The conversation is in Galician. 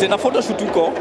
tena photoshoot huko